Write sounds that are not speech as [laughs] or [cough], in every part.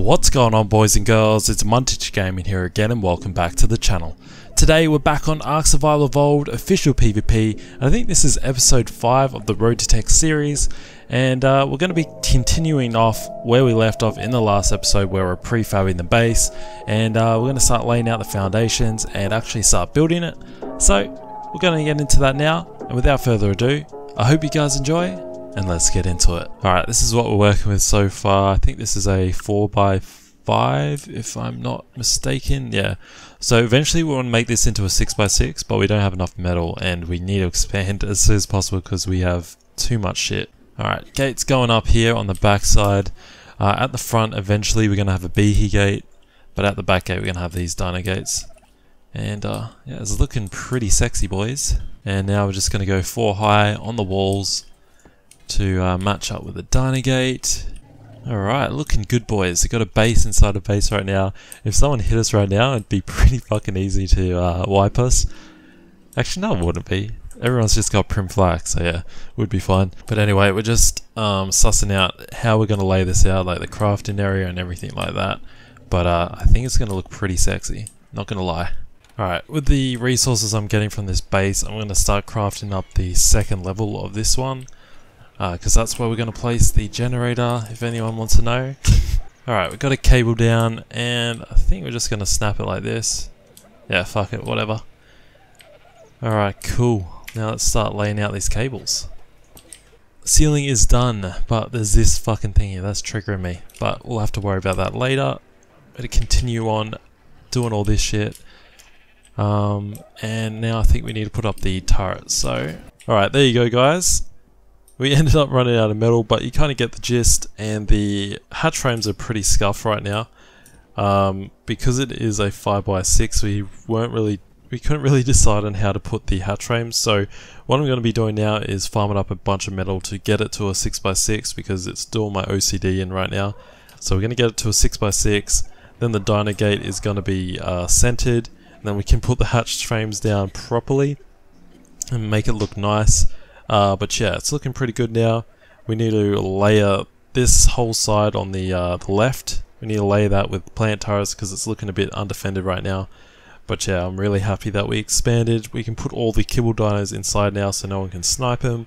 What's going on boys and girls, it's Muntage Gaming here again and welcome back to the channel. Today we're back on Ark Survival Evolved official PvP and I think this is episode 5 of the Road to Tek series and uh, we're going to be continuing off where we left off in the last episode where we're prefabbing the base and uh, we're going to start laying out the foundations and actually start building it. So we're going to get into that now and without further ado, I hope you guys enjoy and let's get into it. Alright, this is what we're working with so far. I think this is a 4x5 if I'm not mistaken. Yeah. So eventually we want to make this into a 6x6 but we don't have enough metal and we need to expand as soon as possible because we have too much shit. Alright, gates going up here on the back side. Uh, at the front eventually we're going to have a behe gate but at the back gate we're going to have these dino gates. And uh, yeah, it's looking pretty sexy boys. And now we're just going to go 4 high on the walls to uh, match up with the dino gate. Alright, looking good boys. We've got a base inside a base right now. If someone hit us right now, it'd be [laughs] pretty fucking easy to uh, wipe us. Actually, no, it wouldn't be. Everyone's just got prim flak, so yeah, would be fine. But anyway, we're just um, sussing out how we're going to lay this out, like the crafting area and everything like that. But uh, I think it's going to look pretty sexy, not going to lie. Alright, with the resources I'm getting from this base, I'm going to start crafting up the second level of this one because uh, that's where we're going to place the generator if anyone wants to know. [laughs] Alright, we've got a cable down and I think we're just going to snap it like this. Yeah, fuck it, whatever. Alright, cool. Now let's start laying out these cables. Ceiling is done, but there's this fucking thing here that's triggering me. But we'll have to worry about that later. Better continue on doing all this shit. Um, and now I think we need to put up the turret. So, alright, there you go guys. We [laughs] ended up running out of metal, but you kind of get the gist, and the hatch frames are pretty scuffed right now. Um, because it is a 5x6, we weren't really we couldn't really [laughs] decide on how to put the hatch frames, so what I'm going to be doing now is farming up a bunch of metal to get it to a 6x6 because it's still my OCD in right now. So we're going to get it to a 6x6, then the dino gate is going to be uh, centered, and then we can put the hatch frames down properly and make it look nice. Uh, but yeah, it's looking pretty good now. We need to layer this whole side on the, uh, the left. We need to lay that with plant turrets because it's looking a bit undefended right now. But yeah, I'm really happy that we expanded. We can put all the kibble dinos inside now so no one can snipe them.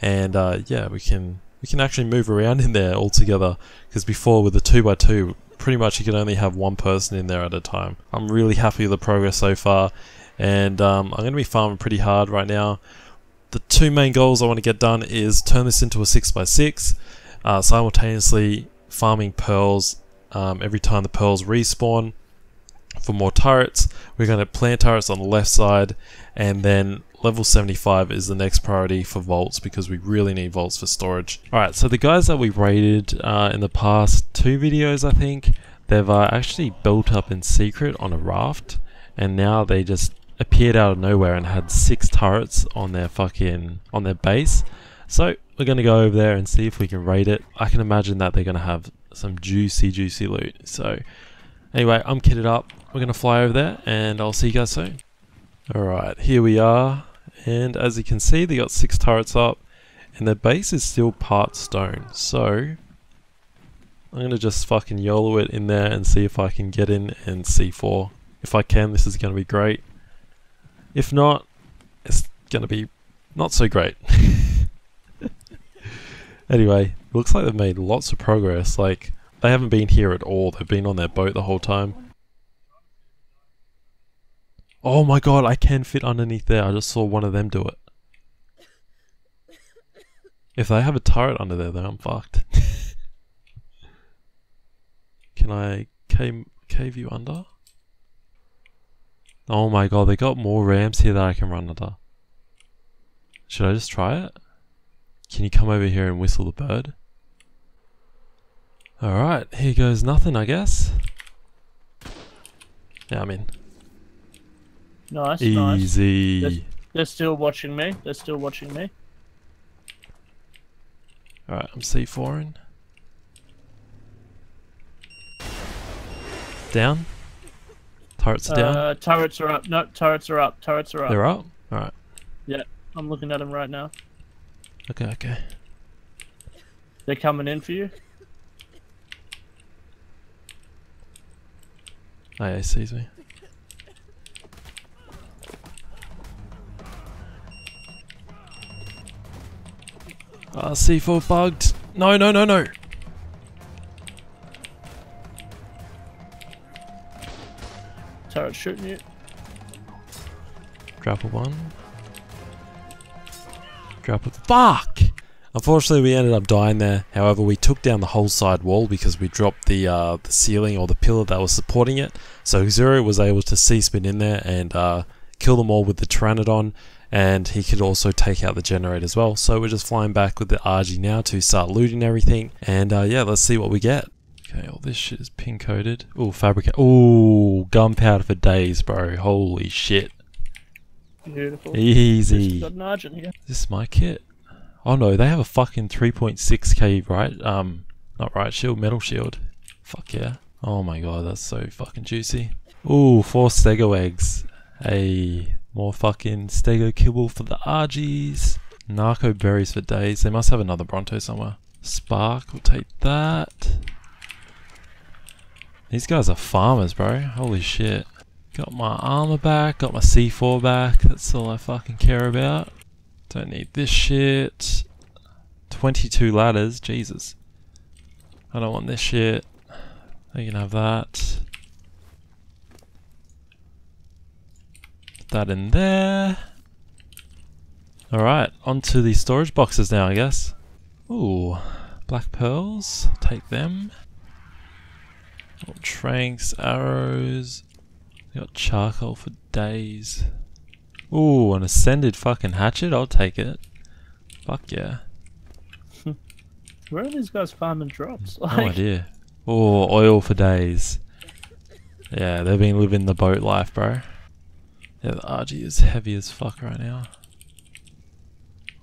And uh, yeah, we can we can actually move around in there all together. Because before with the 2x2, pretty much you could only have one person in there at a time. I'm really happy with the progress so far. And um, I'm going to be farming pretty hard right now the two main goals I want to get done is turn this into a 6x6, uh, simultaneously farming pearls um, every time the pearls respawn for more turrets. We're going to plant turrets on the left side and then level 75 is the next priority for vaults because we really need vaults for storage. Alright, so the guys that we raided uh, in the past two videos I think, they've uh, actually built up in secret on a raft and now they just appeared out of nowhere and had six turrets on their fucking on their base. So we're gonna go over there and see if we can raid it. I can imagine that they're gonna have some juicy, juicy loot. So anyway, I'm kitted up. We're gonna fly over there, and I'll see you guys soon. All right, here we are, and as you can see, they got six turrets up, and their base is still part stone. So I'm gonna just fucking YOLO it in there and see if I can get in and C4. If I can, this is gonna be great. If not, it's going to be not so great. [laughs] anyway, looks like they've made lots of progress. Like, they haven't been here at all. They've been on their boat the whole time. Oh my god, I can fit underneath there. I just saw one of them do it. If they have a turret under there, then I'm fucked. [laughs] can I cave, cave you under? Oh my god, they got more ramps here that I can run under. Should I just try it? Can you come over here and whistle the bird? Alright, here goes nothing, I guess. Yeah, I'm in. Nice, Easy. nice. They're, they're still watching me. They're still watching me. Alright, I'm C4ing. Down. Turrets are down? Uh, turrets are up. No, turrets are up. Turrets are up. They're up? Alright. Yeah, I'm looking at them right now. Okay, okay. They're coming in for you. Oh yeah, he sees me. Ah, C4 bugged. No, no, no, no. Turret shooting you. Grapple one. Grapple. Fuck! Unfortunately, we ended up dying there. However, we took down the whole side wall because we dropped the uh, the ceiling or the pillar that was supporting it. So Zero was able to C-spin in there and uh, kill them all with the Pteranodon, and he could also take out the generator as well. So we're just flying back with the RG now to start looting everything. And uh, yeah, let's see what we get. Okay, all this shit is pin coated. Oh, fabricate. Oh, gunpowder for days, bro. Holy shit. Beautiful. Easy. Got an Argent here. Is this my kit? Oh no, they have a fucking 3.6k right, um, not right shield, metal shield. Fuck yeah. Oh my god, that's so fucking juicy. Ooh, four stego eggs. Hey, more fucking stego kibble for the RGs. Narco berries for days. They must have another Bronto somewhere. Spark, we'll take that. These guys are farmers, bro. Holy shit. Got my armor back, got my C4 back. That's all I fucking care about. Don't need this shit. 22 ladders, Jesus. I don't want this shit. You can have that. Put that in there. Alright, onto the storage boxes now, I guess. Ooh, black pearls. Take them. Old tranks, arrows. Got charcoal for days. Ooh, an ascended fucking hatchet? I'll take it. Fuck yeah. [laughs] Where are these guys farming drops? No idea. Oh, oil for days. Yeah, they've been living the boat life, bro. Yeah, the RG is heavy as fuck right now.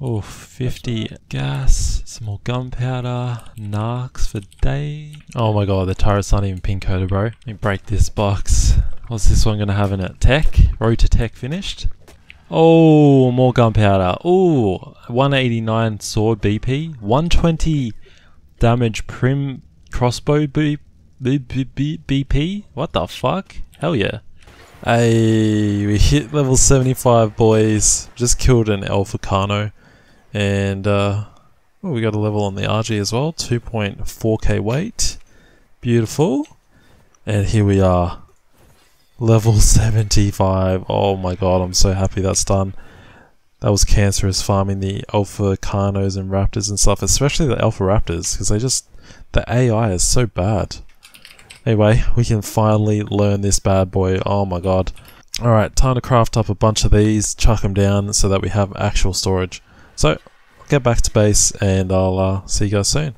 Oh, 50 gas, some more gunpowder, narcs for day. Oh my god, the turret's not even pin coated, bro. Let me break this box. What's this one gonna have in it? Tek? Road to Tek finished? Oh, more gunpowder. Oh, 189 sword BP, 120 damage prim crossbow B, B, B, B, BP. What the fuck? Hell yeah. Hey, we hit level 75, boys. Just killed an Alpha Carno. And, uh, oh, we got a level on the RG as well. 2.4k weight. Beautiful. And here we are. Level 75. Oh my god, I'm so happy that's done. That was cancerous farming the Alpha Carnos and Raptors and stuff, especially the Alpha Raptors, because they just. The AI is so bad. Anyway, we can finally learn this bad boy. Oh my god. Alright, time to craft up a bunch of these, chuck them down so that we have actual storage. So, I'll get back to base and I'll uh, see you guys soon.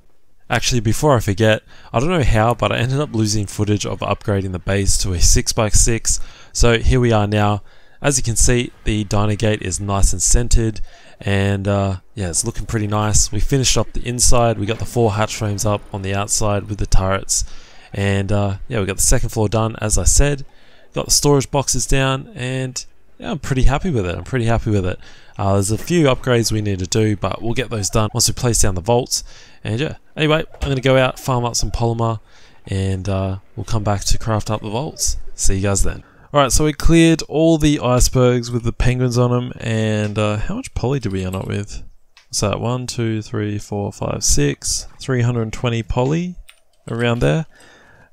Actually, before I forget, I don't know how, but I ended up losing footage of upgrading the base to a 6x6. So here we are now. As you can see, the dino gate is nice and centered, and uh, yeah, it's looking pretty nice. We finished up the inside, we got the four hatch frames up on the outside with the turrets, and uh, yeah, we got the second floor done, as I said. Got the storage boxes down, and yeah, I'm pretty happy with it. I'm pretty happy with it. Uh, there's a few upgrades we need to do, but we'll get those done once we place down the vaults. And yeah, anyway, I'm going to go out, farm up some polymer, and uh, we'll come back to craft up the vaults. See you guys then. Alright, so we cleared all the icebergs with the penguins on them, and uh, how much poly did we end up with? What's that? 1, 2, 3, 4, 5, 6, 320 poly around there.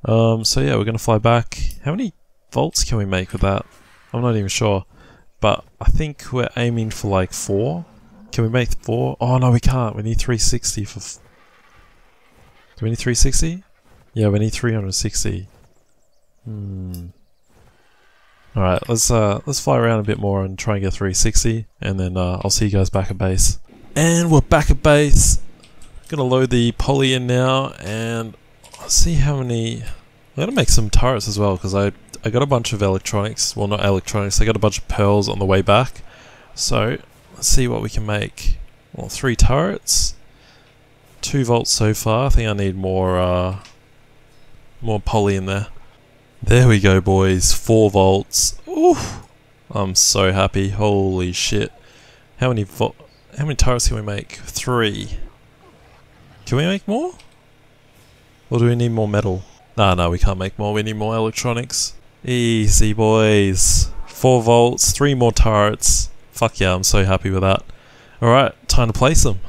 Um, so yeah, we're going to fly back. How many vaults can we make with that? I'm not even sure. But I think we're aiming for like 4. Can we make 4? Oh no, we can't. We need 360 for... Do we need 360? Yeah, we need 360. Hmm. Alright, let's uh let's fly around a bit more and try and get 360 and then uh, I'll see you guys back at base. And we're back at base. Gonna load the poly in now and see how many I'm gonna make some turrets as well because I I got a bunch of electronics. Well not electronics, I got a bunch of pearls on the way back. So let's see what we can make. Well three turrets. Two vaults so far. I think I need more uh more poly in there. There we go, boys. Four vaults. Ooh, I'm so happy. Holy shit! How many vo How many turrets can we make? Three. Can we make more? Or do we need more metal? Nah, no, we can't make more. We need more electronics. Easy, boys. Four vaults, three more turrets. Fuck yeah, I'm so happy with that. Alright, time to place them.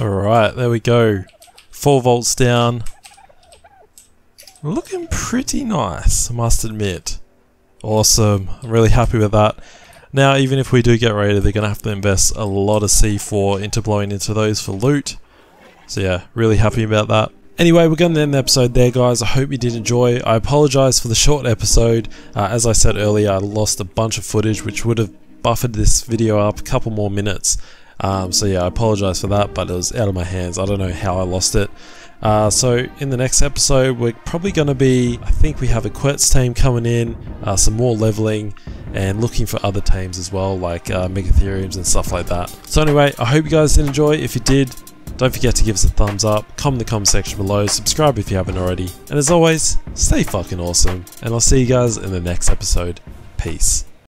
Alright, there we go. Four vaults down. Looking pretty nice, I must admit. Awesome. I'm really happy with that. Now, even if we do get raided, they're going to have to invest a lot of C4 into blowing into those for loot. So yeah, really happy about that. Anyway, we're going to end the episode there, guys. I hope you did enjoy. I apologise for the short episode. Uh, as I said earlier, I lost a bunch of footage, which would have buffered this video up a couple more minutes. Um, so yeah, I apologise for that, but it was out of my hands. I don't know how I lost it. Uh, so in the next episode, we're probably going to be, I think we have a Quetz team coming in, uh, some more leveling, and looking for other teams as well, like uh, Megatheriums and stuff like that. So anyway, I hope you guys did enjoy. If you did, don't forget to give us a thumbs up, comment in the comment section below, subscribe if you haven't already, and as always, stay fucking awesome, and I'll see you guys in the next episode. Peace.